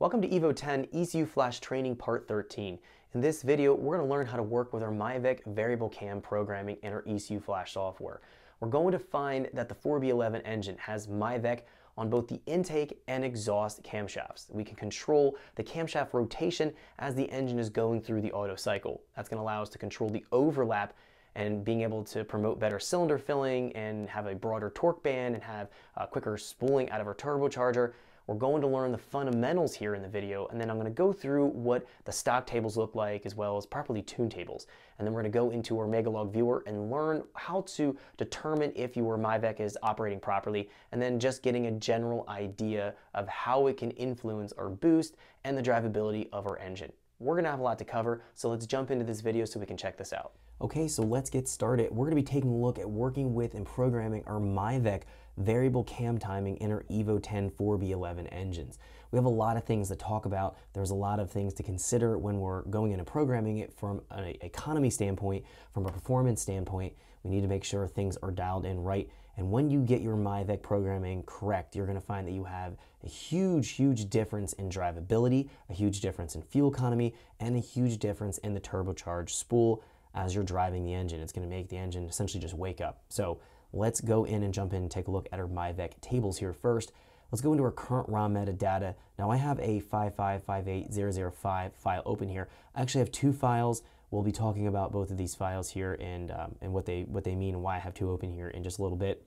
Welcome to Evo 10 ECU Flash Training Part 13. In this video, we're going to learn how to work with our MIVEC variable cam programming in our ECU Flash software. We're going to find that the 4B11 engine has MIVEC on both the intake and exhaust camshafts. We can control the camshaft rotation as the engine is going through the Otto cycle. That's going to allow us to control the overlap and being able to promote better cylinder filling and have a broader torque band and have uh, quicker spooling out of our turbocharger. We're going to learn the fundamentals here in the video, and then I'm going to go through what the stock tables look like as well as properly tuned tables. And then we're going to go into our Megalog viewer and learn how to determine if your MIVEC is operating properly, and then just getting a general idea of how it can influence our boost and the drivability of our engine. We're going to have a lot to cover, so let's jump into this video so we can check this out. Okay, so let's get started. We're going to be taking a look at working with and programming our MIVEC variable cam timing in our Evo 10 4B11 engines. We have a lot of things to talk about. There's a lot of things to consider when we're going into programming it from an economy standpoint, from a performance standpoint. We need to make sure things are dialed in right. And when you get your MIVEC programming correct, you're going to find that you have a huge, huge difference in drivability, a huge difference in fuel economy, and a huge difference in the turbocharged spool as you're driving the engine. It's going to make the engine essentially just wake up. So Let's go in and jump in and take a look at our MIVEC tables here first. Let's go into our current ROM metadata. Now I have a 5558005 file open here. I actually have two files. We'll be talking about both of these files here and, um, and what, they, what they mean and why I have two open here in just a little bit.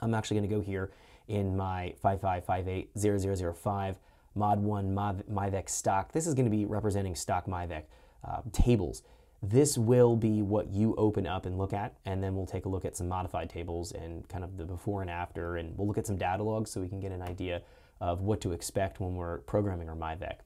I'm actually going to go here in my 5558005 mod 1 MIVEC stock. This is going to be representing stock MIVEC uh, tables. This will be what you open up and look at, and then we'll take a look at some modified tables and kind of the before and after, and we'll look at some data logs so we can get an idea of what to expect when we're programming our MIVEC.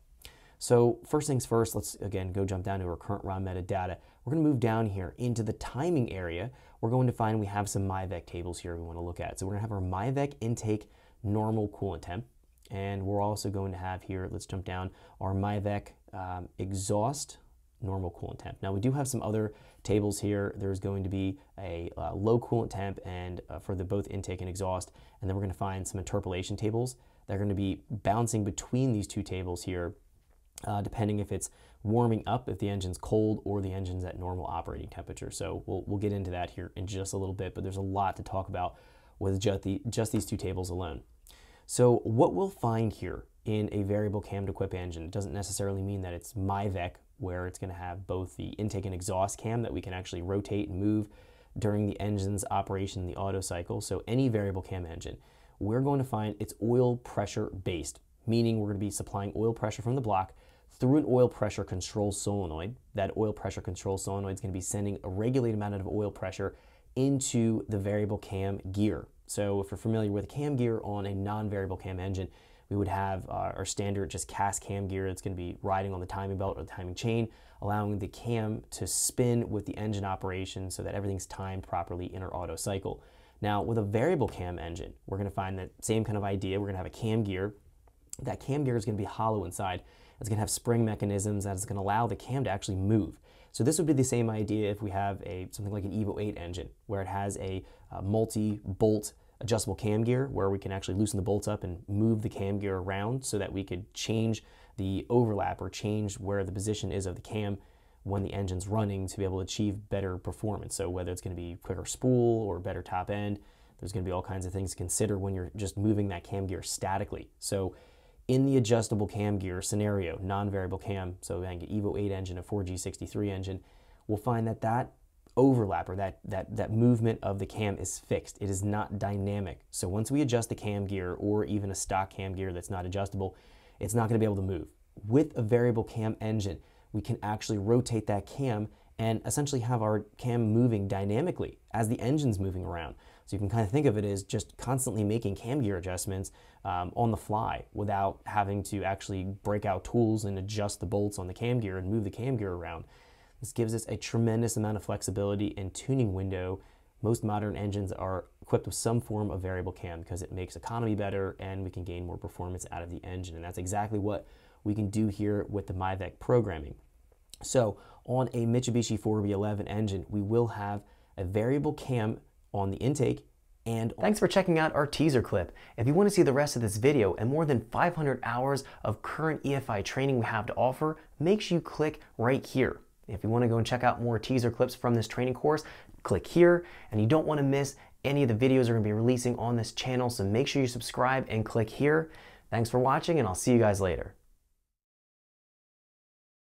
So first things first, let's again go jump down to our current ROM metadata. We're going to move down here into the timing area. We're going to find we have some MIVEC tables here we want to look at. So we're going to have our MIVEC intake normal coolant temp, and we're also going to have here, let's jump down, our MIVEC um, exhaust normal coolant temp. Now we do have some other tables here. There's going to be a uh, low coolant temp and uh, for the both intake and exhaust, and then we're going to find some interpolation tables. They're going to be bouncing between these two tables here, uh, depending if it's warming up, if the engine's cold, or the engine's at normal operating temperature. So we'll, we'll get into that here in just a little bit, but there's a lot to talk about with just, the, just these two tables alone. So what we'll find here in a variable cam to equip engine doesn't necessarily mean that it's MIVEC where it's going to have both the intake and exhaust cam that we can actually rotate and move during the engine's operation in the Otto cycle. So any variable cam engine, we're going to find it's oil pressure based, meaning we're going to be supplying oil pressure from the block through an oil pressure control solenoid. That oil pressure control solenoid is going to be sending a regulated amount of oil pressure into the variable cam gear. So if you're familiar with a cam gear on a non-variable cam engine, we would have uh, our standard just cast cam gear that's going to be riding on the timing belt or the timing chain, allowing the cam to spin with the engine operation so that everything's timed properly in our Otto cycle. Now, with a variable cam engine, we're going to find that same kind of idea. We're going to have a cam gear. That cam gear is going to be hollow inside. It's going to have spring mechanisms that is going to allow the cam to actually move. So this would be the same idea if we have a something like an Evo 8 engine, where it has a, a multi-bolt adjustable cam gear where we can actually loosen the bolts up and move the cam gear around so that we could change the overlap or change where the position is of the cam when the engine's running to be able to achieve better performance. So whether it's going to be quicker spool or better top end, there's going to be all kinds of things to consider when you're just moving that cam gear statically. So in the adjustable cam gear scenario, non-variable cam, so an Evo 8 engine, a 4G63 engine, we'll find that that overlap or that, that, that movement of the cam is fixed. It is not dynamic. So once we adjust the cam gear or even a stock cam gear that's not adjustable, it's not gonna be able to move. With a variable cam engine, we can actually rotate that cam and essentially have our cam moving dynamically as the engine's moving around. So you can kind of think of it as just constantly making cam gear adjustments um, on the fly without having to actually break out tools and adjust the bolts on the cam gear and move the cam gear around. This gives us a tremendous amount of flexibility and tuning window. Most modern engines are equipped with some form of variable cam because it makes economy better and we can gain more performance out of the engine. And that's exactly what we can do here with the MIVEC programming. So on a Mitsubishi 4B11 engine, we will have a variable cam on the intake and thanks for checking out our teaser clip. If you want to see the rest of this video and more than 500 hours of current EFI training we have to offer, make sure you click right here. If you want to go and check out more teaser clips from this training course, click here. And you don't want to miss any of the videos we're going to be releasing on this channel, so make sure you subscribe and click here. Thanks for watching, and I'll see you guys later.